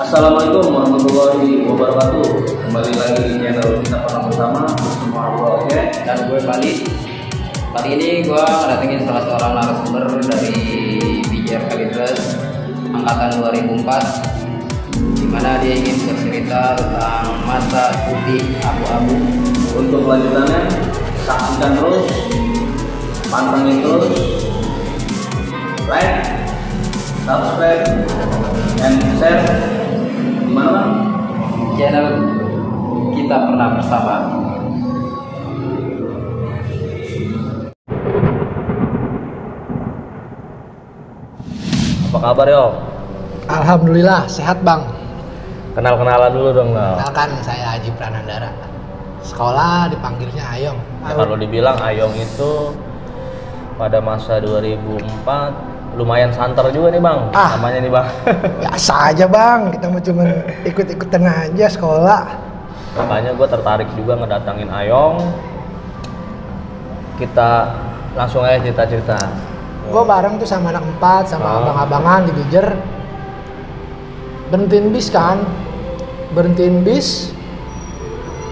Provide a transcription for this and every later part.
Assalamualaikum warahmatullahi wabarakatuh. Kembali lagi di channel kita pernah bersama bersama gue Oke. dan gue Bali. Kali ini gue ngedatengin salah seorang narasumber dari BJR Kalidres angkatan 2004 di mana dia ingin bercerita tentang masa putih abu-abu. Untuk kelanjutannya saksikan terus, pantengin terus, like, subscribe, and share. Gimana bang? Channel kita pernah bersama. Apa kabar yo? Alhamdulillah sehat bang. Kenal-kenalan dulu dong Nal. Kenalkan saya Haji Pranandara. Sekolah dipanggilnya Ayong. Ya, kalau dibilang Ayong itu pada masa 2004 lumayan santer juga nih bang Ah. namanya nih bang Biasa aja bang. Kita mau cuma ikut-ikutan aja sekolah. makanya gue tertarik juga ngedatangin Ayong kita langsung aja cerita-cerita Gue bareng tuh sama anak empat, sama Ah. abang-abangan di Bijer. Berhentiin bis kan. Berhentiin bis.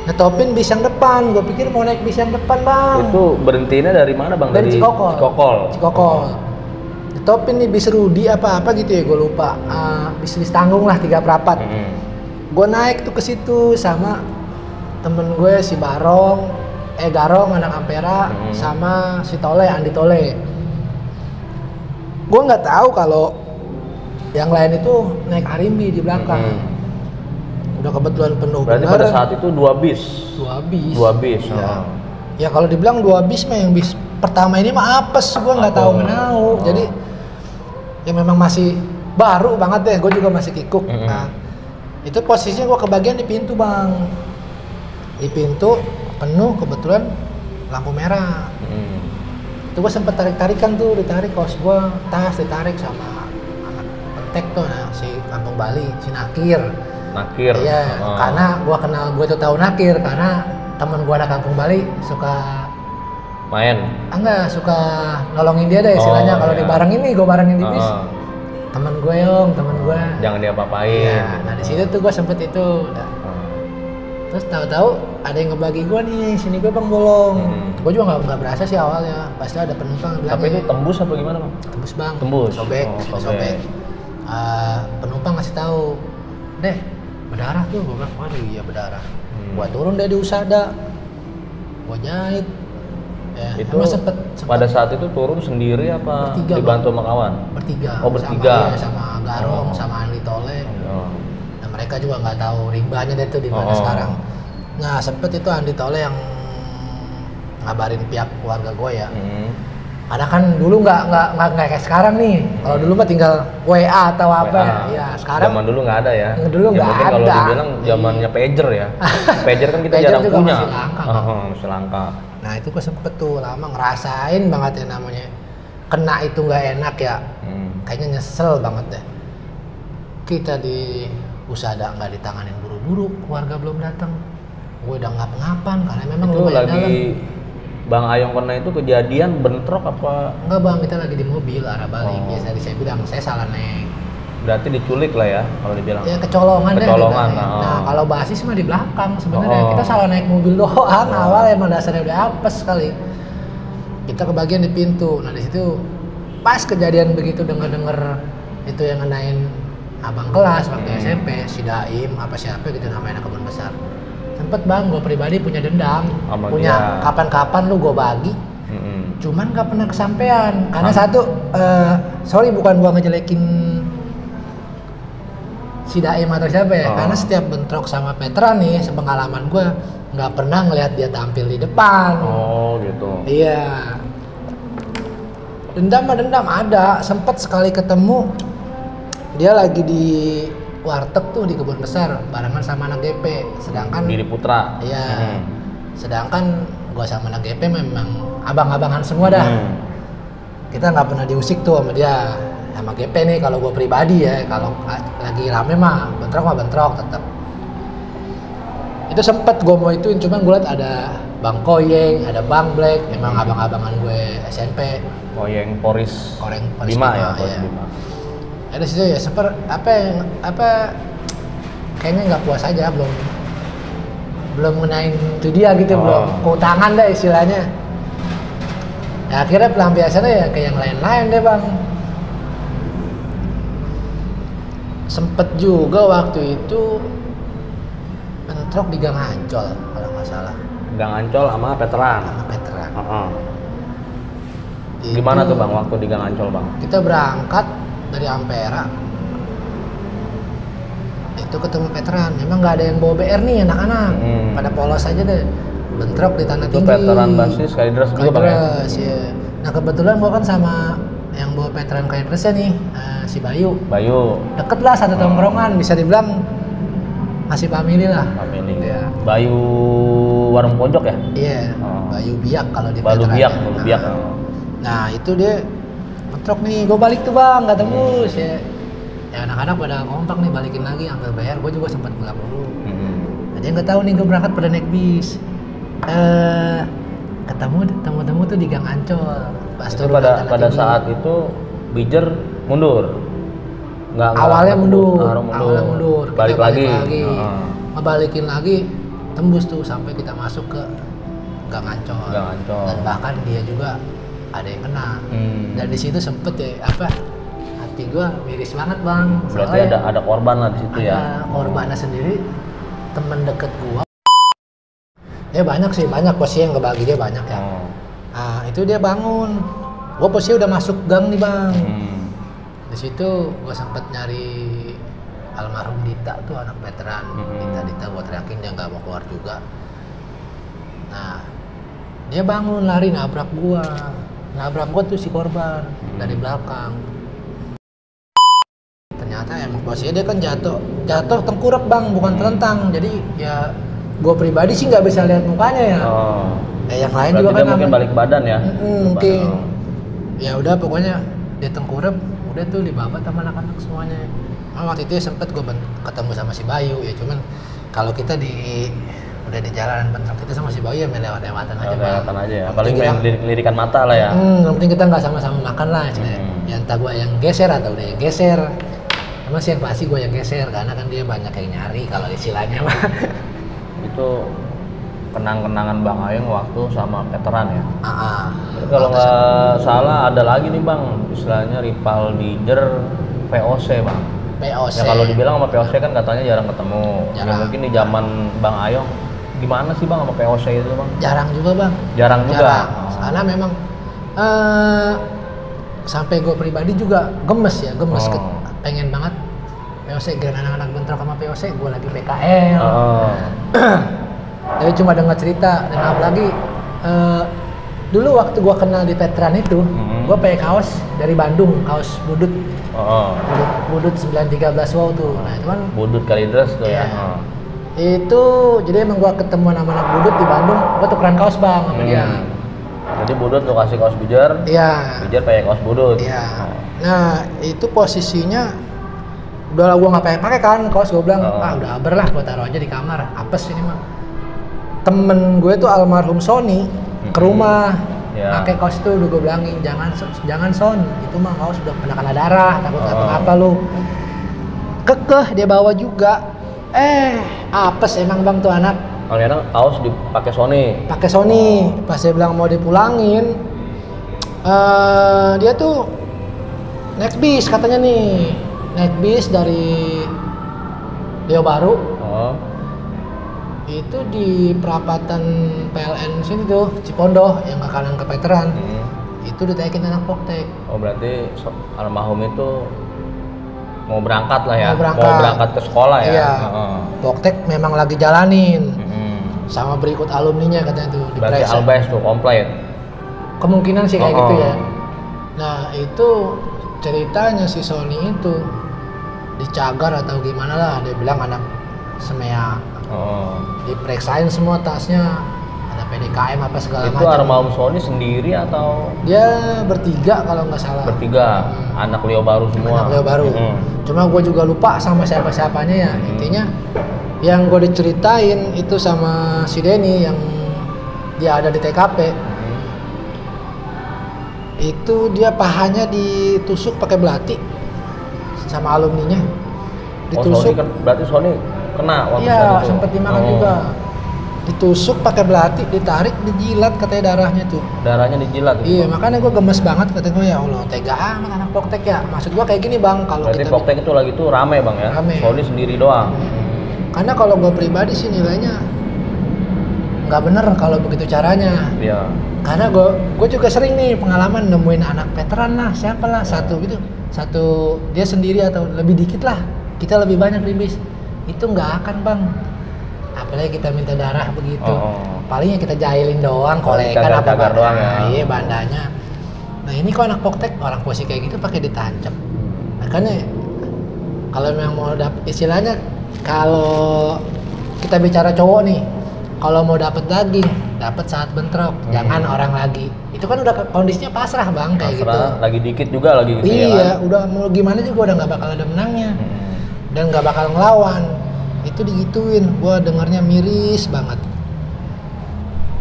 Ngetopin bis yang depan. Gue pikir mau naik bis yang depan bang. itu berhentinya dari mana bang Dari Cikokol. Cikokol Cikokol. Ngetopin nih bis Rudi apa-apa gitu ya gue lupa. Ah, bis bis tanggung lah tiga perapat. Mm-mm. gue naik tuh ke situ sama temen gue si Barong eh Garong anak Ampera Hmm. sama si Tole Andi Tole gue nggak tahu kalau yang lain itu naik Arimbi di belakang Mm-mm. udah kebetulan penuh berarti pada saat itu dua bis dua bis dua bis ya, oh. ya kalau dibilang dua bis mah yang bis pertama ini mah apes gue nggak tahu menau Oh. jadi ya memang masih baru banget deh gue juga masih kikuk Mm-mm. nah itu posisinya gue kebagian di pintu bang di pintu penuh kebetulan lampu merah Mm-mm. itu gue sempet tarik tarikan tuh ditarik kaos gue tas ditarik sama anak pentek tuh nah si kampung Bali si Nakir nakir iya Oh. karena gue kenal gue tuh tahu Nakir karena temen gue anak kampung Bali suka main? Ah, enggak suka nolongin dia deh istilahnya. Oh, kalau iya. dibarengin nih gue barengin di bis. Oh. temen gue yong temen gue jangan diapa-apain. Iya, nah di situ tuh gue sempet itu Nah, terus tahu-tahu ada yang ngebagi gue nih sini gue bang bolong. Hmm. gue juga nggak nggak berasa sih awalnya. Pasti ada penumpang yang bilang tapi itu tembus apa gimana bang? Tembus bang. Tembus? sobek Oh, sobek, sobek. Ah, penumpang ngasih tahu deh berdarah tuh. Gue bilang waduh iya berdarah. Hmm. gua turun deh di usada. Gua jahit ya, itu emang sempet, sempet pada saat itu turun sendiri apa Bertiga, dibantu sama kawan bertiga Oh, bertiga. sama, iya, sama Garong Oh. sama Andi Tole oh. dan mereka juga nggak tahu rimbanya deh tuh di mana Oh. sekarang nah sempet itu Andi Tole yang ngabarin pihak keluarga gue ya Hmm. karena kan dulu nggak nggak nggak kayak sekarang nih kalau dulu mah tinggal WA atau apa WA. ya sekarang zaman dulu nggak ada ya Dulu Ya, nggak kalau ada. dibilang zamannya pager ya pager kan kita Pager jarang punya masih langka, Bang. Oh, masih langka nah itu gue sempet tuh lama ngerasain banget yang namanya. Kena itu nggak enak ya. Hmm. kayaknya nyesel banget deh. Kita di usada nggak ditanganin buru-buru keluarga belum datang. Gue udah ngap-ngapan karena memang itu lagi dalam. Bang Ayong kena itu kejadian bentrok apa? Enggak bang. Kita lagi di mobil arah balik Oh. biasa tadi saya bilang saya salah naik berarti diculik lah ya kalau dibilang ya kecolongan, deh Kecolongan, kita. nah. nah kalau basis mah di belakang sebenarnya Oh. kita salah naik mobil doang Oh. awal emang dasarnya udah apes sekali kita kebagian di pintu nah di situ pas kejadian begitu denger denger itu yang ngenain abang kelas waktu Hmm. SMP si Daim apa siapa gitu namanya anak kebun besar sempet bang gue pribadi punya dendam Sama punya kapan-kapan lu gue bagi Mm-mm. cuman gak pernah kesampaian karena satu eh, sorry bukan gua ngejelekin si Daim atau siapa ya Oh. karena setiap bentrok sama Petra nih sepengalaman gua nggak pernah ngelihat dia tampil di depan oh gitu iya dendam mah dendam ada sempet sekali ketemu dia lagi di warteg tuh di kebun besar barengan sama anak GP sedangkan Diri Putra Iya. Mm. Sedangkan gua sama anak GP memang abang-abangan semua dah. Hmm. Kita nggak pernah diusik tuh sama dia. Sama GP nih kalau gua pribadi ya, kalau la- lagi rame mah bentrok mah bentrok tetap. Itu sempet gua mau ituin cuman gue liat ada Bang Koyeng, ada Bang Black, emang abang-abangan gue SMP. Koyeng Poris Koreng Poris Bima ya Poris iya. Bima Ada situ ya sempet apa yang apa kayaknya nggak puas aja belum belum ngenain itu dia gitu Oh. belum keutangan deh istilahnya ya akhirnya pelampiasannya ya kayak yang lain-lain deh bang sempet juga waktu itu bentrok di Gang Ancol kalau nggak salah Gang Ancol sama veteran. sama veteran Heeh. Itu Gimana tuh bang waktu di Gang Ancol bang? kita berangkat dari Ampera itu ketemu veteran memang nggak ada yang bawa BR nih anak-anak Hmm. pada polos aja deh bentrok di tanah Itu tinggi veteran basis Skydress juga bang ya? Kaidres, ya. nah kebetulan gua kan sama yang bawa veteran Kaidresnya nih eh, si Bayu Bayu, deket lah satu tongkrongan bisa dibilang masih family lah family. Iya. Bayu warung pojok ya? iya Oh. Bayu Biak kalau di veteran. biak, balu biak. Nah, Nah itu dia bentrok nih, gue balik tuh bang, nggak tembus ya. Ya anak-anak pada kompak nih balikin lagi, ambil bayar. Gue juga sempat pulang dulu. Hmm. Ada yang nggak tahu nih gue berangkat pada naik bis. Eh ketemu temu-temu tuh di Gang Ancol. Pas Itu pada pada saat itu Bijer mundur. Nggak, awalnya nggak mundur. Awalnya mundur. awalnya mundur. Kita Balik, lagi. lagi. Heeh. Ngebalikin lagi, tembus tuh sampai kita masuk ke Gang Ancol. Gang Ancol. Dan bahkan dia juga ada yang kena. Hmm. dan di situ sempet ya apa hati gua miris banget bang Berarti ada ada korban lah di situ ya. korbannya sendiri temen deket gua ya banyak sih banyak posisi yang kebagi dia banyak ya Oh. Nah itu dia bangun. Gua posisi udah masuk gang nih bang. Hmm. di situ gua sempet nyari almarhum Dita tuh anak veteran. Hmm. Dita Dita gua teriakin dia nggak mau keluar juga. Nah dia bangun lari nabrak gua. Nabrak gua tuh si korban dari belakang. Ternyata emang posisinya dia kan jatuh jatuh tengkurap bang bukan telentang jadi ya gua pribadi sih nggak bisa lihat mukanya ya. Oh. Eh, yang lain Berarti juga kan mungkin balik badan ya. Balik mungkin ya udah pokoknya dia tengkurap udah tuh dibabat sama anak-anak semuanya ah, waktu itu sempet gue ketemu sama si Bayu ya cuman kalau kita di udah di jalanan bentrok kita sama si Bayu ya main lewat-lewatan aja kelihatan aja ya. Paling main lirik lirikan mata lah ya. Hmm, yang penting kita nggak sama-sama makan lah. Hmm. Ya entah gua yang geser atau dia yang geser. Emang sih yang pasti gua yang geser karena kan dia banyak yang nyari kalau istilahnya mah. Itu kenang-kenangan Bang Ayung waktu sama veteran ya. Ah, ah. Kalau nggak salah ada lagi nih Bang, istilahnya rival Dijer VOC Bang. POC. Ya kalau dibilang sama POC kan katanya jarang ketemu. Ya Jarang. mungkin di zaman Bang Ayong gimana sih Bang sama POC itu Bang? jarang juga bang. Jarang juga. Jarang. Karena memang eh sampai gue pribadi juga gemes ya, gemes Oh. ke- pengen banget POC gara anak-anak bentrok sama POC, gue lagi PKL. Oh. Tapi cuma dengar cerita dan apalagi eh, dulu waktu gua kenal di veteran itu, Hmm. gua pakai kaos dari Bandung, kaos budut, Oh. budut, budut 913 wow tuh. Nah itu kan Budut Kalidres tuh ya. Iya. Oh. itu jadi emang gua ketemu sama anak budut di Bandung, gua tukeran kaos bang sama dia. Hmm. Jadi Budut lu kasih kaos Bijar, Iya. Bijar pakai kaos Budut. Iya. Oh. Nah itu posisinya udah lah gua nggak pakai pakai kan kaos gua bilang Oh. ah udah aber lah gua taruh aja di kamar apes ini mah temen gue tuh almarhum Sony ke Mm-mm. rumah Ya. pakai kaos tuh udah gue bilangin jangan jangan Son itu mah kaos udah pernah kena darah takut Oh. apa apa lu kekeh dia bawa juga eh apes emang bang tuh anak Akhirnya kaos dipakai Sony. pakai Sony pas saya bilang mau dipulangin eh dia tuh naik bis katanya nih naik bis dari Leo Baru Oh. Itu di perapatan PLN sini tuh Cipondoh yang ke kanan ke veteran Hmm. itu ditaikin anak poktek Oh berarti so- almarhum itu mau berangkat lah ya, Mau berangkat. ke sekolah ya. Iya. Heeh. poktek memang lagi jalanin Mm-mm. sama berikut alumninya katanya tuh di Berarti. Albais tuh komplit. kemungkinan sih kayak Oh. gitu ya nah itu ceritanya si Sony itu dicagar atau gimana lah dia bilang anak semea Oh. diperiksain semua tasnya. Ada PDKM apa segala Itu macam. Almarhum Sony sendiri atau? Dia bertiga kalau nggak salah. Bertiga? Anak Leo baru semua? anak Leo baru. Mm-mm. cuma gue juga lupa sama siapa siapanya ya. Hmm. intinya yang gue diceritain itu sama si Denny yang dia ada di TKP Mm. itu dia pahanya ditusuk pakai belati sama alumninya. Oh Sony ditusuk. kan? Berarti Sony kena waktu Iya, sempet dimakan Oh. juga. Ditusuk pakai belati, ditarik, dijilat katanya darahnya tuh. Darahnya dijilat. gitu. Iya, makanya gue gemes banget kata gue ya Allah, tega amat anak poktek ya. Maksud gue kayak gini bang, kalau Berarti kita Poktek itu lagi tuh rame bang ya? Rame. Sony sendiri doang. karena kalau gue pribadi sih nilainya nggak bener kalau begitu caranya. Iya. Karena gue gue juga sering nih pengalaman nemuin anak veteran lah, siapa lah satu gitu, satu dia sendiri atau lebih dikit lah, kita lebih banyak di bis, itu nggak akan bang. Apalagi kita minta darah begitu, Oh. palingnya kita jahilin doang, Paling kolekan apa cagar-cagar doang ya. Nah, Iya bandanya. Nah ini kok anak poktek orang posisi kayak gitu pakai ditancap. Makanya kalau memang mau dapet istilahnya kalau kita bicara cowok nih, kalau mau dapet daging, dapat saat bentrok, Hmm. jangan orang lagi. Itu kan udah kondisinya pasrah bang kayak Pasrah, gitu. lagi dikit juga lagi gitu ya iya, kan? udah mau gimana juga udah nggak bakal ada menangnya Hmm. dan nggak bakal ngelawan. Itu digituin, gua dengarnya miris banget.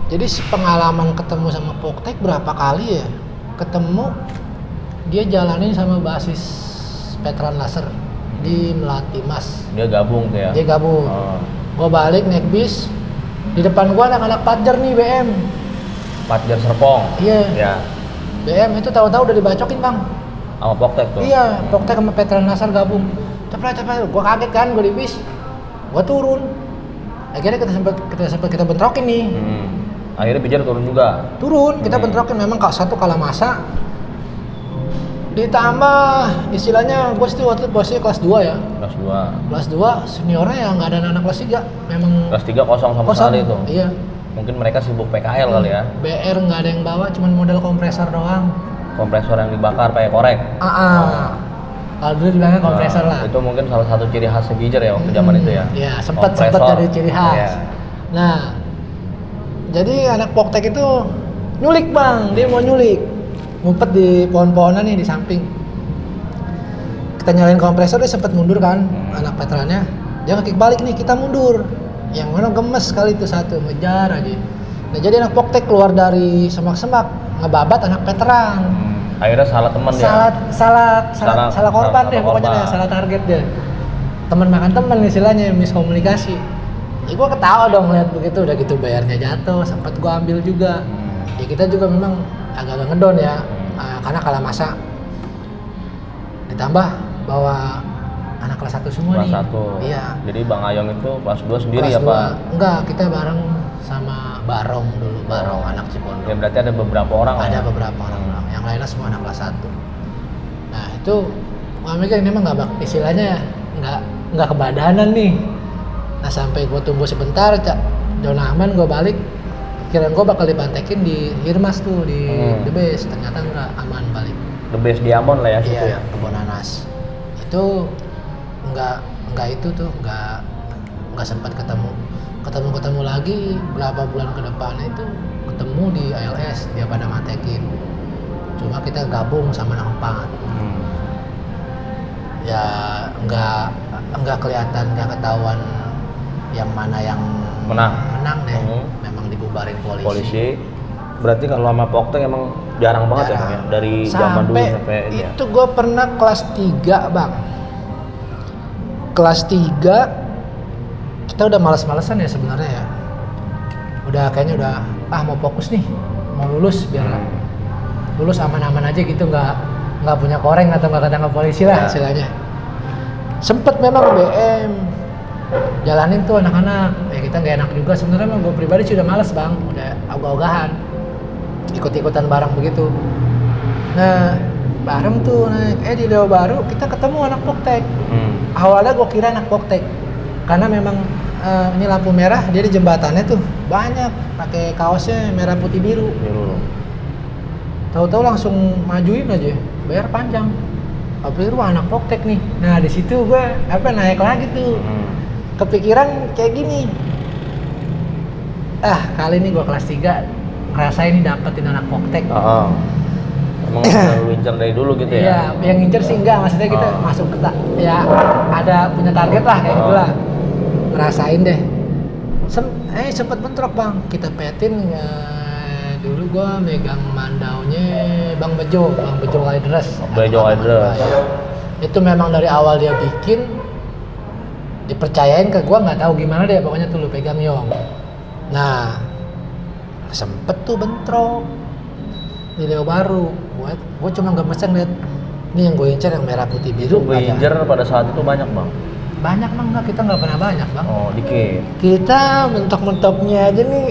Jadi pengalaman ketemu sama Poktek berapa kali ya? Ketemu dia jalanin sama basis veteran laser di Melati Mas. Dia gabung ya? Dia gabung. Oh. Gua balik naik bis. Di depan gua anak-anak Pajar nih BM. Patjar Serpong. Iya. Ya. BM itu tahu-tahu udah dibacokin, Bang. Sama Poktek tuh. Iya, Poktek sama veteran laser gabung. Cepet cepet, gua kaget kan gua di bis. Gua turun. Akhirnya kita sempat kita sempat kita bentrokin nih. Hmm. Akhirnya Pijar turun juga. Turun, kita Hmm. bentrokin memang kak satu kalah masa. Ditambah istilahnya gue sih waktu posisi kelas 2 ya. Kelas 2. Kelas 2 seniornya ya nggak ada anak kelas 3. Memang Kelas 3 kosong sama kosong. sekali tuh. Iya. Mungkin mereka sibuk PKL kali ya. BR nggak ada yang bawa, cuman model kompresor doang. Kompresor yang dibakar pakai korek. Ah, ah. Kalau dulu dibilangnya kompresor Nah, lah. Itu mungkin salah satu ciri khas Pijar ya waktu zaman Hmm, itu ya. Iya, sempat sempat jadi ciri khas. Iya. Nah, jadi anak Poktek itu nyulik bang, dia mau nyulik, ngumpet di pohon-pohonan nih di samping. Kita nyalain kompresor dia sempat mundur kan, Hmm. anak veterannya. Dia ngekik balik nih, kita mundur. Yang mana gemes sekali itu satu, ngejar aja. Nah jadi anak Poktek keluar dari semak-semak, ngebabat anak veteran. Akhirnya salah teman ya. Salah, salah, salah, Salah- korban salah deh pokoknya korban. salah target deh. Teman makan teman istilahnya miskomunikasi. Ya gue ketawa dong lihat begitu udah gitu bayarnya jatuh, sempat gue ambil juga. Hmm. Ya kita juga memang agak-agak ngedon ya, ah, karena kalah masa. Ditambah bahwa anak kelas 1 semua Kelas nih. 1. Iya. Jadi Bang Ayong itu kelas 2 sendiri kelas ya, dua. Pak? Enggak, kita bareng sama Barong dulu, Barong anak Cipondo. Ya berarti ada beberapa orang ada ya? beberapa orang orang yang lainnya semua anak kelas 1 nah itu kami kan ini nggak bak- istilahnya nggak nggak kebadanan nih nah sampai gue tunggu sebentar cak zona aman gue balik kirain gue bakal dibantekin di Hirmas tuh di Hmm. The Base ternyata nggak aman balik The best Diamond lah ya situ iya ya. kebun nanas itu nggak nggak itu tuh nggak nggak sempat ketemu ketemu ketemu lagi berapa bulan ke depan itu ketemu di ALS dia pada matekin cuma kita gabung sama anak empat Hmm. ya nggak nggak kelihatan nggak ketahuan yang mana yang Menang. menang deh Hmm. memang dibubarin polisi, Polisi. Berarti kalau sama Poktek emang jarang banget ya, Bang ya? Dari zaman dulu sampai sampai ya. itu gue pernah kelas 3 bang kelas 3 kita udah males-malesan ya sebenarnya ya. Udah kayaknya udah ah mau fokus nih mau lulus biar lulus aman-aman aja gitu nggak nggak punya koreng atau nggak ketangkap polisi lah Ya. istilahnya. Sempet memang BM jalanin tuh anak-anak. Ya kita nggak enak juga. Sebenarnya gue pribadi sih udah males bang. Udah ogah-ogahan ikut-ikutan bareng begitu. Nah bareng tuh naik. Eh di Dewa Baru kita ketemu anak Poktek. Hmm. awalnya gue kira anak Poktek karena memang eh, ini lampu merah dia di jembatannya tuh banyak pakai kaosnya merah putih biru Biru. tahu-tahu langsung majuin aja bayar panjang apa itu anak Poktek nih nah di situ gue apa naik lagi tuh Hmm. kepikiran kayak gini ah kali ini gue kelas 3 ngerasain nih dapetin anak Poktek Oh. Emang udah wincer dari dulu gitu Iya, ya? yang ngincer sih enggak, maksudnya kita Oh. masuk ke ya ada punya target lah kayak Oh. gitu lah. Ngerasain deh. Sem eh sempet bentrok bang, kita petin ya, dulu gua megang mandaunya Bang Bejo, Bang Bejo Riders. Bejo ya. Itu memang dari awal dia bikin dipercayain ke gua nggak tahu gimana deh pokoknya tuh lu pegang Yong nah sempet tuh bentrok di Leo baru gua gua cuma nggak mesen liat ini yang gue incer yang merah putih biru ada. Ranger pada saat itu banyak bang. Banyak bang nggak kita nggak pernah banyak bang. Oh dikit. kita mentok-mentoknya aja nih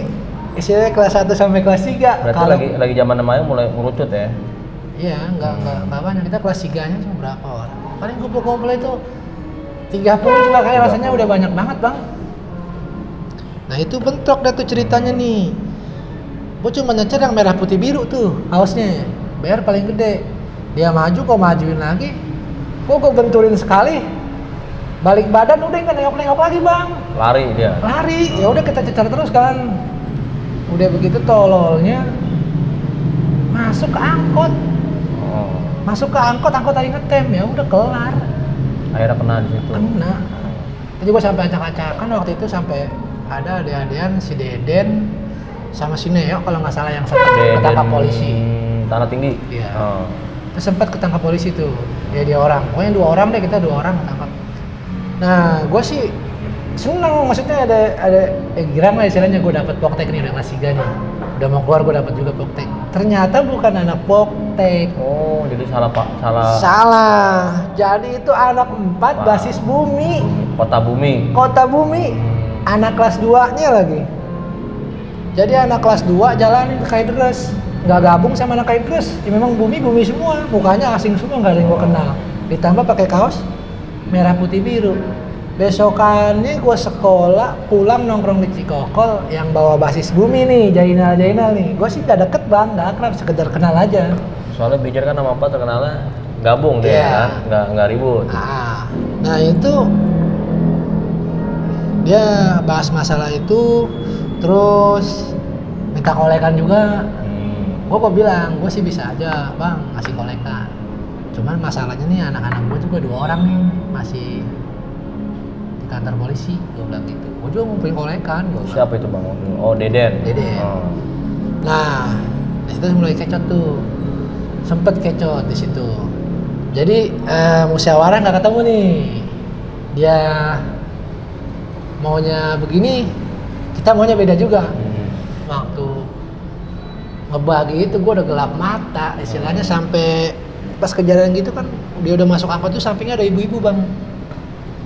istilahnya kelas 1 sampai kelas 3 Berarti lagi lagi zaman namanya mulai mengerucut ya. iya nggak nggak nggak banyak. Kita kelas 3 nya cuma berapa orang? Paling kumpul-kumpul itu 30 juga kayak rasanya udah banyak banget bang. Nah itu bentrok dah tuh ceritanya nih. Gue cuma nyecer yang merah putih biru tuh hausnya. Bayar paling gede. Dia maju kok majuin lagi. Kok gue benturin sekali balik badan udah nggak nengok-nengok lagi bang Lari dia. lari ya udah kita cecer terus kan udah begitu tololnya masuk ke angkot Oh. masuk ke angkot angkot tadi ngetem ya udah kelar Akhirnya kena di situ. kena itu juga sampai acak-acakan waktu itu sampai ada adik-adian si Deden sama si Neo kalau nggak salah yang sempat ketangkap polisi Tanah tinggi. Iya. Oh. itu sempat ketangkap polisi tuh dia dia orang pokoknya dua orang deh kita dua orang ketangkap nah gue sih seneng maksudnya ada ada eh, girang lah istilahnya gue dapat poktek nih udah kelas 3 nih. Udah mau keluar gue dapat juga poktek ternyata bukan anak poktek Oh, jadi salah pak, salah. Salah. Jadi itu anak empat Wah. basis bumi. Kota bumi. kota bumi. Anak kelas 2 nya lagi. Jadi anak kelas 2 jalanin ke Kaidres nggak gabung sama anak Kaidres ya memang bumi bumi semua. Mukanya asing semua nggak ada yang gue kenal. Ditambah pakai kaos merah putih biru besokannya gue sekolah pulang nongkrong di Cikokol yang bawa basis bumi nih Jainal Jainal nih gue sih gak deket bang gak akrab sekedar kenal aja Soalnya Bijar kan nama empat terkenalnya gabung dia Iya. kan, nggak nggak ribut. Ah, nah itu dia bahas masalah itu, terus minta kolekan juga. Hmm. Gue kok bilang, gue sih bisa aja, bang, ngasih kolekan. Cuman masalahnya nih anak-anak gue juga dua orang nih masih di kantor polisi. Gue bilang gitu. Gue juga ngumpulin kolekan. Bilang. Siapa itu bang? Oh Deden. Deden. Oh. Nah, di situ mulai kecot tuh. Sempet kecot di situ. Jadi eh, musyawarah nggak ketemu nih. Dia maunya begini, kita maunya beda juga. Hmm. Waktu ngebagi itu gue udah gelap mata, istilahnya sampai pas kejadian gitu kan dia udah masuk angkot tuh sampingnya ada ibu-ibu bang.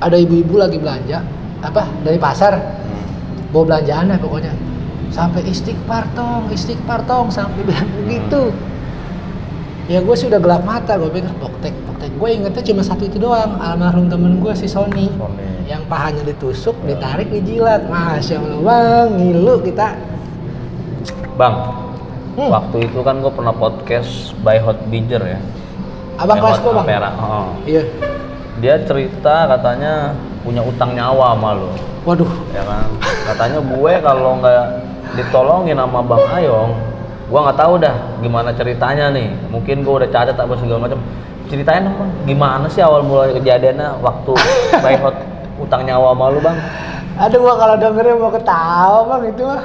Ada ibu-ibu lagi belanja, apa dari pasar Hmm. bawa belanjaan lah pokoknya sampai istighfar tong istighfar tong sampai bilang begitu ya gue sih udah gelap mata gue pikir poktek poktek gue ingetnya cuma satu itu doang almarhum temen gue si Sony Sony. yang pahanya ditusuk ditarik dijilat masya allah bang ngilu kita Bang, Hmm. waktu itu kan gue pernah podcast by Hot Bijer ya. Abang By kelas Hot gue bang Ampera. Oh. iya Dia cerita katanya punya utang nyawa sama lo, waduh ya kan? Katanya gue kalau nggak ditolongin sama Bang Ayong, gue nggak tahu dah gimana ceritanya nih. Mungkin gue udah cacat apa segala macam. Ceritain dong bang, gimana sih awal mulai kejadiannya waktu Hot utang nyawa sama lu bang? aduh gua kalau dengerin mau ketawa bang itu mah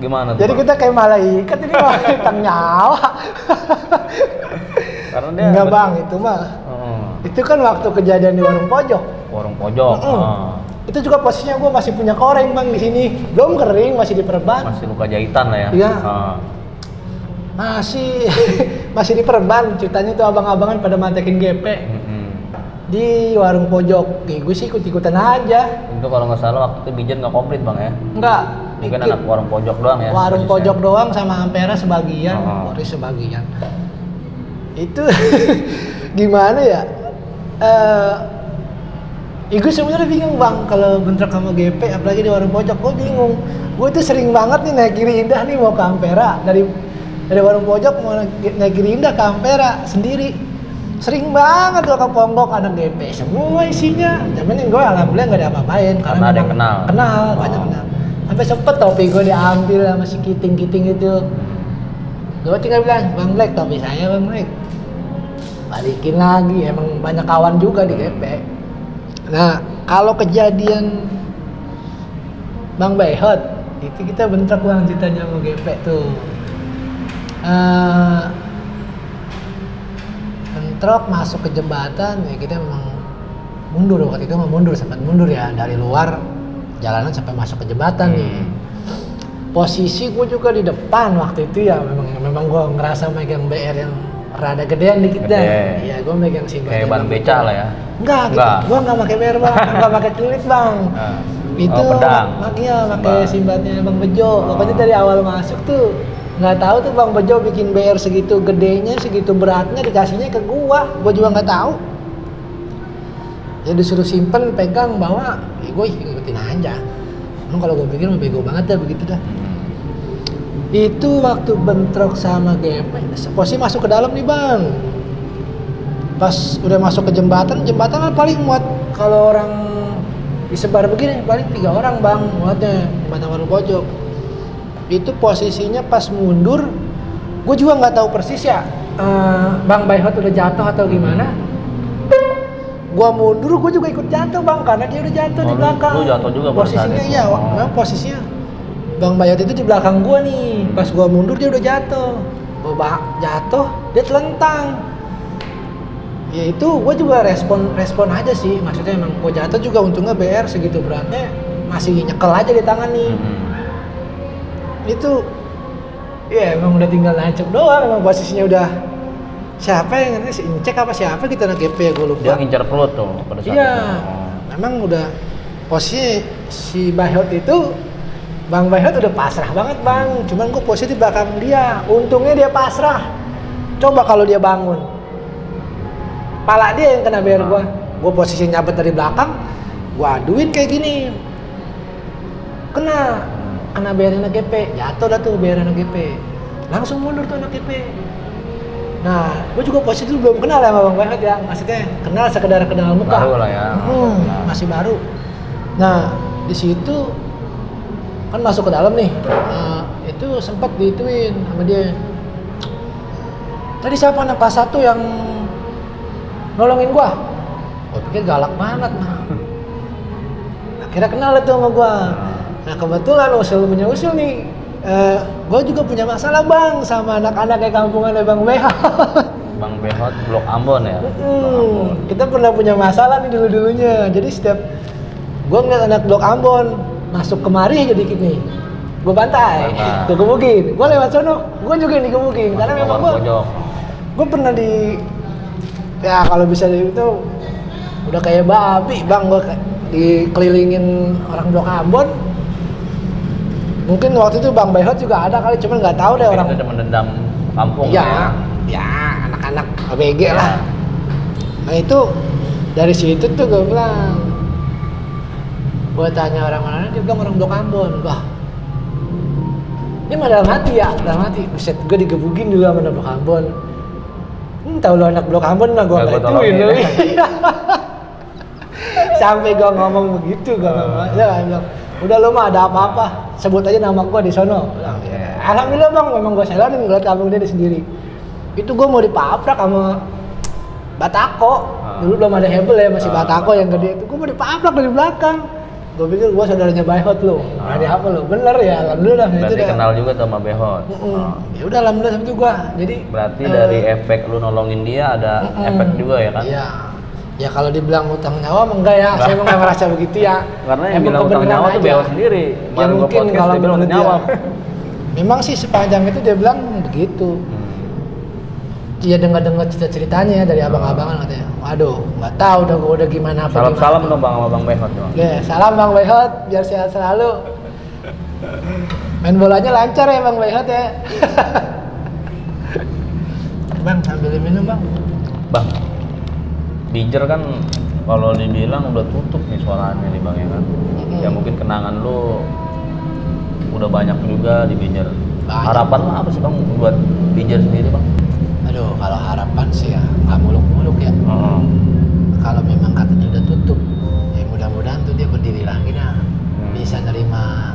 Gimana tuh? jadi Bang? kita kayak malaikat ini mah hitam nyawa Karena dia enggak bang itu mah Heeh. itu kan waktu kejadian di warung pojok warung pojok. Ah. itu juga posisinya gue masih punya koreng bang di sini belum kering masih diperban Masih luka jahitan lah ya. Iya. Ah. masih masih diperban ceritanya tuh abang-abangan pada mantekin GP Mm-mm. di warung pojok Ih, gue sih ikut-ikutan aja Itu kalau nggak salah waktu itu Bijen nggak komplit bang ya. enggak Mungkin anak warung pojok doang ya. warung basisnya. pojok doang sama Ampera sebagian Oh. Boris sebagian itu gimana ya? Eh Ya gue sebenarnya bingung bang. Kalau bentrok sama GP apalagi di warung pojok gue bingung. Gue tuh sering banget nih naik kiri indah nih mau ke Ampera. Dari dari warung pojok mau naik kiri indah ke Ampera sendiri. Sering banget gue ke Ponggok ada GP semua isinya. Tapi gue alhamdulillah nggak ada apa-apain Karena ada yang kenal. kenal Oh. banyak kenal. Sampai sempet topi gue diambil sama si kiting kiting itu gue tinggal bilang bang Black topi saya bang Black. Balikin lagi emang banyak kawan juga di GP nah kalau kejadian Bang Bayhot itu kita bentrok bang ceritanya sama GP tuh. Eh, bentrok masuk ke jembatan ya kita memang mundur. Waktu itu mah mundur sempat mundur ya dari luar jalanan sampai masuk ke jembatan. Nih Hmm. Posisi gue juga di depan waktu itu ya memang memang gue ngerasa megang BR yang rada gedean dikit dah Gede. ya gue megang single Kayak ban beca lah ya. enggak gitu Enggak. gue nggak pakai BR bang nggak pakai celurit bang Nah. itu oh, pedang. makanya pakai Simbat. simbatnya bang Bejo Oh. pokoknya dari awal masuk tuh nggak tahu tuh bang Bejo bikin BR segitu gedenya segitu beratnya dikasihnya ke gua gua juga nggak tahu ya disuruh simpen pegang bawa ya gue ikutin aja emang kalau gue pikir bego banget dah begitu dah. Itu waktu bentrok sama GP posisi masuk ke dalam nih bang. Pas udah masuk ke jembatan jembatan kan paling muat. Kalau orang disebar begini paling tiga orang bang muatnya. Jembatan Waru Pojok. Itu posisinya pas mundur gue juga nggak tahu persis ya eh, bang Bayhot udah jatuh atau gimana. Gua mundur gue juga ikut jatuh bang karena dia udah jatuh Oh, di belakang. lu jatuh juga posisinya iya Oh. memang posisinya bang Bayot itu di belakang gua nih. Pas gua mundur dia udah jatuh. Gua jatuh dia telentang. Ya itu gue juga respon respon aja sih. Maksudnya emang gua jatuh juga untungnya BR segitu beratnya. Masih nyekel aja di tangan nih. Hmm. itu ya emang udah tinggal nancep doang. Emang posisinya udah siapa yang nanti si Incek apa siapa gitu anak GP ya gue lupa. Dia ngincar perut tuh pada saat Iya, itu. Memang udah posisi si Bayhot itu Bang Bayhot udah pasrah banget bang, cuman gue posisi di belakang dia. Untungnya dia pasrah. Coba kalau dia bangun, pala dia yang kena bayar gue. Gue posisi nyabet dari belakang, gue aduin kayak gini. Kena, kena bayar anak GP, jatuh dah tuh bayar anak GP. Langsung mundur tuh anak GP. Nah, gue juga posisi dulu belum kenal ya sama Bang Bayhot ya, maksudnya kenal sekedar kenal muka. Baru lah ya. Hmm, masih baru. Nah, di situ kan masuk ke dalam nih. Nah, itu sempat diituin sama dia. Tadi siapa anak kelas satu yang nolongin gua? Gua pikir galak banget, nah. Akhirnya kenal itu sama gua. Nah, kebetulan usul punya usul nih. Eh, gua juga punya masalah bang sama anak-anak kayak kampungan Bang BH. Bang Behot Blok Ambon ya. Blok Ambon. kita pernah punya masalah nih dulu-dulunya. Jadi setiap gua ngeliat anak blok Ambon masuk kemari aja dikit nih. Gue bantai, gue gebukin. Gue lewat sono, gue juga yang digebukin. Karena memang gue, gue pernah di, ya kalau bisa itu udah kayak babi bang gue dikelilingin orang blok Ambon. Mungkin waktu itu Bang Bayhot juga ada kali, cuman nggak tahu deh orang. itu cuma dendam kampung Iya, ya. ya anak-anak ABG lah. Nah itu dari situ tuh gue bilang, gue tanya orang-orang dia bilang orang Blok Ambon, bah. Ini mah dalam hati ya, dalam hati. Buset, gue digebukin juga sama anak Blok Ambon. Hmm, tahu lo anak Blok Ambon mah gue Nggak gituin tolongin. lo. Sampai gue ngomong begitu, gue ngomong. Ya, bilang, udah lo mah ada apa-apa, sebut aja nama gue di sono. Iya. Alhamdulillah bang, memang gue selarin ngeliat kampung dia di sendiri. Itu gue mau dipaprak sama Batako. Ah. Dulu belum ada hebel ya, masih Ah, Batako yang gede itu. Gue mau dipaprak dari belakang. Gue pikir gue saudaranya Bayhot lo. Ah. Ada apa lo? Bener ya, alhamdulillah. itu Berarti dah. kenal juga tuh sama Behot. Mm-mm. Oh. Ya udah alhamdulillah sama itu gue. Jadi Berarti eh, dari efek lu nolongin dia ada mm-mm. efek juga ya kan? Iya. Ya kalau dibilang utang nyawa enggak ya, saya emang nggak merasa begitu ya. Karena yang Emang bilang utang nyawa tuh aja. Behot sendiri. Ya mungkin kalau dia bilang menurut nyawa. Memang sih sepanjang itu dia bilang begitu. Hmm. Dia dengar-dengar cerita-ceritanya dari abang-abangan katanya. Waduh, nggak tahu udah udah gimana apa. Salam-salam gimana. dong Bang sama Bang Behot dong. Oke, salam Bang Behot, biar sehat selalu. Main bolanya lancar ya Bang Behot ya. bang, ambil minum Bang. Bang, Bijer kan kalau dibilang udah tutup nih suaranya nih Bang ya kan. Ya mungkin kenangan lu udah banyak juga di. Banyak. Harapan lu apa sih Bang buat Bijer sendiri Bang? Aduh, kalau harapan sih ya nggak muluk-muluk ya. Heeh. Kalau memang katanya udah tutup, ya mudah-mudahan tuh dia berdiri lagi dah. Hmm. Bisa nerima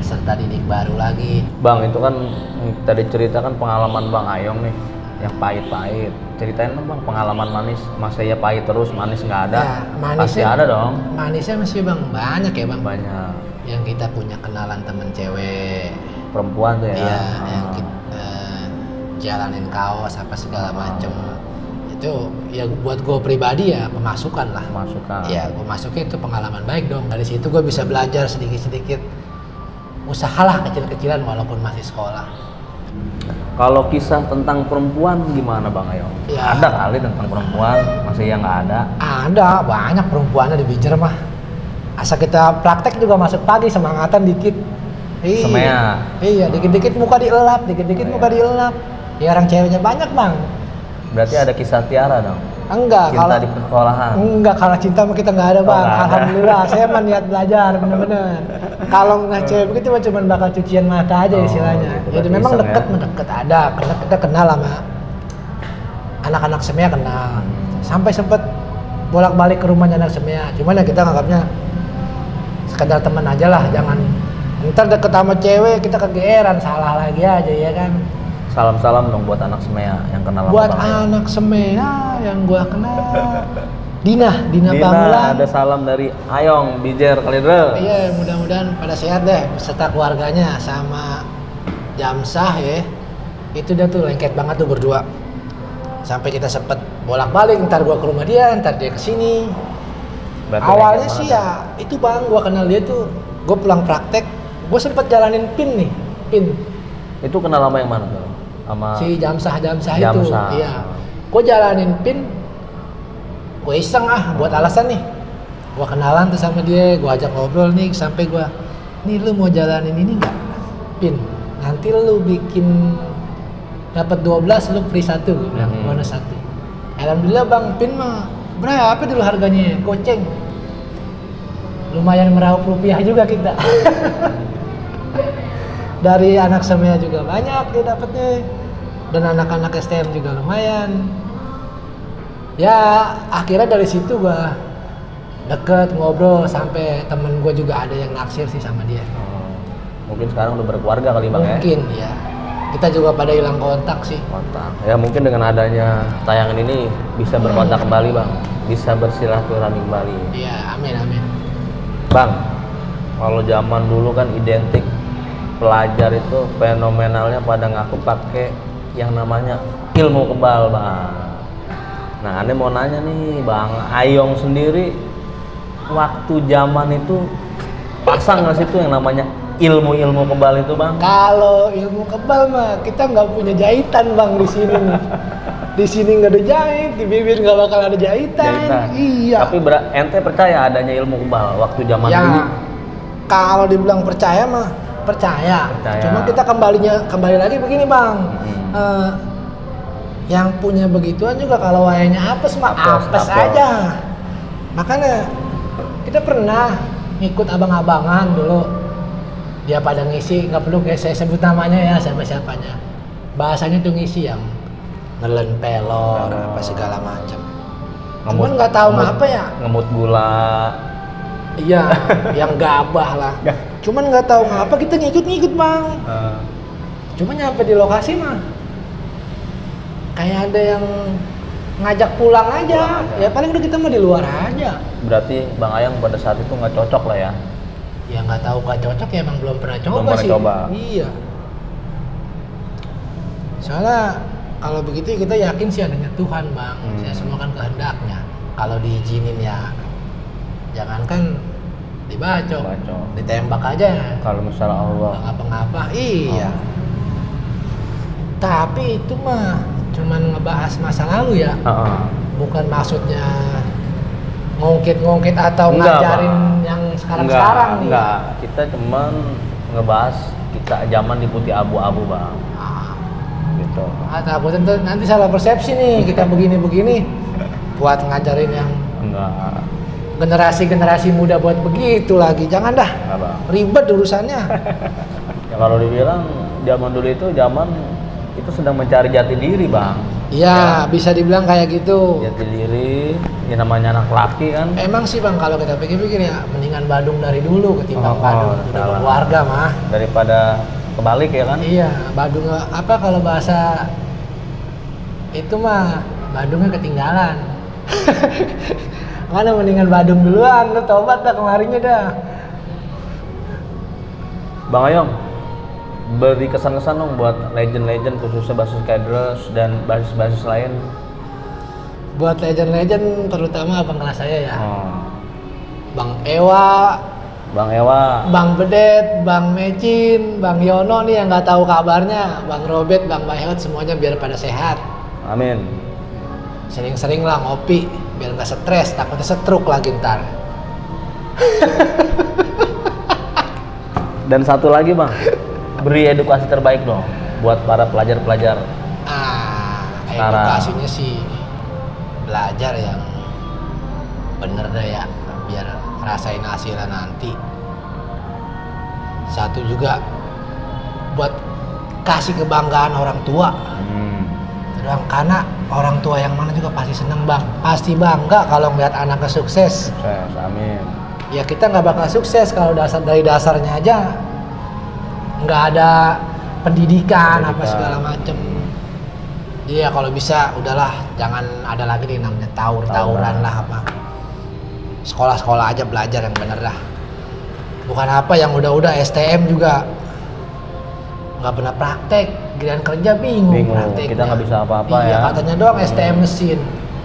peserta didik baru lagi. Bang itu kan tadi ceritakan pengalaman Bang Ayong nih yang pahit-pahit. Ceritain dong Bang pengalaman manis. Masa ya pahit terus manis nggak ada? Ya, manisnya- Pasti ada dong. Manisnya masih bang banyak ya bang. Banyak Yang kita punya kenalan temen cewek, perempuan tuh ya. Iya, Ah. yang kita eh, jalanin kaos apa segala macem. itu ya buat gue pribadi ya pemasukan lah Masukan. ya gue masukin itu pengalaman baik dong dari situ gue bisa belajar sedikit-sedikit usahalah kecil-kecilan walaupun masih sekolah Kalau kisah tentang perempuan gimana Bang Ayo? Ya. Ada kali tentang perempuan, masih yang nggak ada. ada banyak perempuannya di Bijer mah asal kita praktek juga masuk pagi semangatan dikit iya Semea. iya dikit-dikit muka dielap dikit-dikit Oh, muka iya. dielap ya orang ceweknya banyak bang Berarti ada kisah Tiara dong. enggak Cinta kalau di sekolahan. Enggak, kalau cinta mah kita nggak ada Oh, bang. ada. Alhamdulillah, saya mah niat belajar bener-bener. Kalau nggak cewek begitu mah cuma bakal cucian mata aja Oh, istilahnya. gitu, Jadi memang deket ya? mendekat ada, karena kita kenal sama anak-anak semia kenal. Hmm. Sampai sempet bolak-balik ke rumahnya anak semia. Cuman ya kita nganggapnya sekedar teman aja lah, jangan ntar deket sama cewek kita kegeeran salah lagi aja ya kan. Salam-salam dong buat anak semea yang kenal sama Buat anak semia yang gua kenal. Dina, Dina, Dina, Pamulan. ada salam dari Ayong, Bijer, Kalidre. Iya, mudah-mudahan pada sehat deh beserta keluarganya sama Jamsah ya. Itu dia tuh lengket banget tuh berdua. Sampai kita sempet bolak-balik, ntar gua ke rumah dia, ntar dia ke sini. Berarti Awalnya sih banget ya itu Bang, gua kenal dia tuh, gua pulang praktek, gua sempet jalanin pin nih, pin. Itu kenal sama yang mana tuh? Sama Si Jamsah Jamsah, itu. Jamsah. Iya. Gua jalanin pin gue iseng ah buat alasan nih. Gua kenalan tuh sama dia, gua ajak ngobrol nih sampai gua nih lu mau jalanin ini enggak? Pin. Nanti lu bikin dapat 12 lu free satu gue bilang Hmm. bonus satu. Alhamdulillah Bang Pin mah berapa dulu harganya? Goceng. Lumayan meraup rupiah juga kita. dari anak semia juga banyak dia dapetnya dan anak-anak STM juga lumayan ya akhirnya dari situ gua deket ngobrol sampai temen gue juga ada yang naksir sih sama dia Oh, mungkin sekarang udah berkeluarga kali Bang ya. mungkin ya kita juga pada hilang kontak sih Kontak. Ya mungkin dengan adanya tayangan ini bisa berkontak kembali Bang. Bisa bersilaturahmi kembali. iya amin amin Bang, kalau zaman dulu kan identik pelajar itu fenomenalnya pada ngaku pakai yang namanya ilmu kebal, Bang. Nah, aneh mau nanya nih, Bang Ayong sendiri waktu zaman itu pasang nggak sih tuh yang namanya ilmu-ilmu kebal itu, Bang? kalau ilmu kebal mah kita nggak punya jahitan bang di sini di sini nggak ada jahit di bibir nggak bakal ada jahitan, Jahitan. iya Tapi ente percaya adanya ilmu kebal waktu zaman ya dulu? kalau dibilang percaya mah percaya. Percaya. cuma kita kembalinya kembali lagi begini bang Hmm. Eh, yang punya begituan juga kalau wayanya apes mah Apes, apes, apes. aja makanya kita pernah ngikut abang-abangan dulu dia pada ngisi nggak perlu kayak saya sebut namanya ya siapa siapanya bahasanya tuh ngisi yang nelen pelor Oh. apa segala macam cuman nggak tahu ngemut- apa ya Ngemut gula. Iya, yang gabah lah. Cuman nggak tahu ngapa kita ngikut-ngikut bang. Eh, Cuma nyampe di lokasi mah kayak ada yang ngajak pulang aja. Pulang aja. Ya paling udah kita mah di luar aja. berarti Bang Ayang pada saat itu nggak cocok lah ya? Ya nggak tahu nggak cocok ya emang belum pernah coba Belum pernah sih. coba. Iya. Soalnya kalau begitu kita yakin sih adanya Tuhan bang. Hmm. Saya semua kan kehendaknya. Kalau diizinin ya jangankan dibacok, Bacok. ditembak aja. Kalau misalnya Allah. ngapa-ngapa iya. Tapi itu mah cuman ngebahas masa lalu ya. Heeh. bukan maksudnya ngungkit-ngungkit atau Enggak, ngajarin yang sekarang-sekarang nih. Enggak, kita cuman ngebahas kita zaman di putih abu-abu bang, Ah, gitu. ah, nanti salah persepsi nih kita begini-begini. Buat ngajarin yang Enggak, generasi-generasi muda buat begitu lagi jangan dah bang. ribet urusannya Ya kalau dibilang zaman dulu itu zaman itu sedang mencari jati diri bang. Iya, bisa dibilang kayak gitu. Jati diri, ya namanya anak laki kan. Emang sih bang kalau kita pikir-pikir ya mendingan Badung dari dulu ketimbang Oh, Badung oh, udah salah. berkeluarga mah. Daripada kebalik ya kan. Iya, Badung apa kalau bahasa itu mah Badungnya ketinggalan. Mana mendingan Badung duluan, lu tobat dah kemarinnya dah. Bang Ayong, beri kesan-kesan dong buat legend-legend khususnya basis Kedros dan basis-basis lain buat legend-legend terutama abang kelas saya ya. Oh. Bang Ewa, Bang Ewa. Bang Bedet, Bang Mecin, Bang Yono nih yang nggak tahu kabarnya, Bang Robert, Bang Bayhot semuanya biar pada sehat. Amin. Sering-sering lah ngopi biar nggak stres, takutnya setruk lagi ntar. Dan satu lagi bang, beri edukasi terbaik dong buat para pelajar-pelajar. Ah, Sekarang. edukasinya sih belajar yang bener deh ya, biar ngerasain hasilnya nanti. Satu juga buat kasih kebanggaan orang tua. Hmm. Doang karena orang tua yang mana juga pasti seneng bang, pasti bangga kalau ngeliat anaknya sukses. Sukses, amin. Ya kita nggak bakal sukses kalau dasar dari dasarnya aja nggak ada pendidikan, apa Pendidikan. segala macem. Iya kalau bisa udahlah jangan ada lagi nih namanya taur tawuran lah apa. Sekolah-sekolah aja belajar yang bener dah. Bukan apa yang udah-udah STM juga nggak pernah praktek, giliran kerja bingung, Bingung, prakteknya. kita nggak bisa apa-apa iya, ya. katanya doang STM mesin,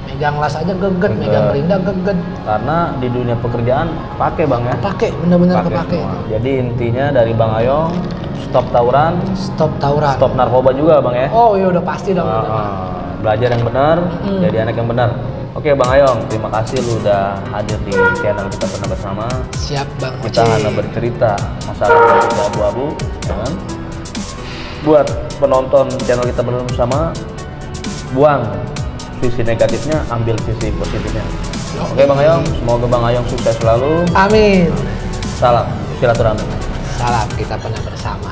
megang las aja geget, Geget. megang gerinda geget. Karena di dunia pekerjaan pakai bang ya. Pakai bener-bener Pakai kepake. Jadi intinya dari Bang Ayong, stop tawuran, Stop tawuran. stop narkoba juga bang ya. Oh iya udah pasti dong. Ah. belajar yang benar, Mm. jadi anak yang benar. Oke Bang Ayong, terima kasih lu udah hadir di channel kita pernah bersama. Siap bang Kita hanya bercerita masalah abu-abu, ya kan? Buat penonton channel kita bersama, buang sisi negatifnya, ambil sisi positifnya. Oke Bang Ayong, semoga Bang Ayong sukses selalu. Amin. Salam silaturahmi. Salam kita pernah bersama.